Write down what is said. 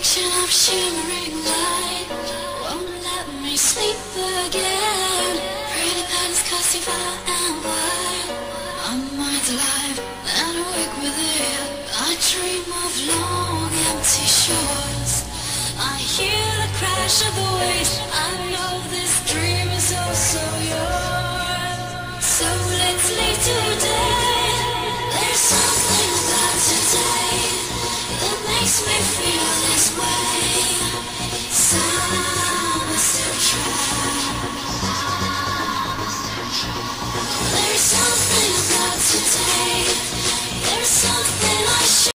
reflection of shimmering light. Won't let me sleep again. Pretty patterns casting far and wide. My mind's alive and awake with it. I dream of long empty shores. I hear the crash of the waves. I know this dream is also yours. So let's leave today. There's something about today That makes me feel